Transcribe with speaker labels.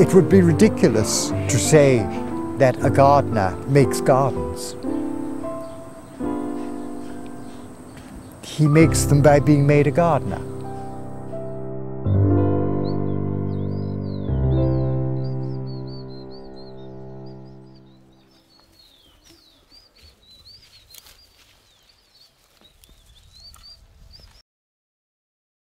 Speaker 1: It would be ridiculous to say that a gardener makes gardens. He makes them by being made a gardener.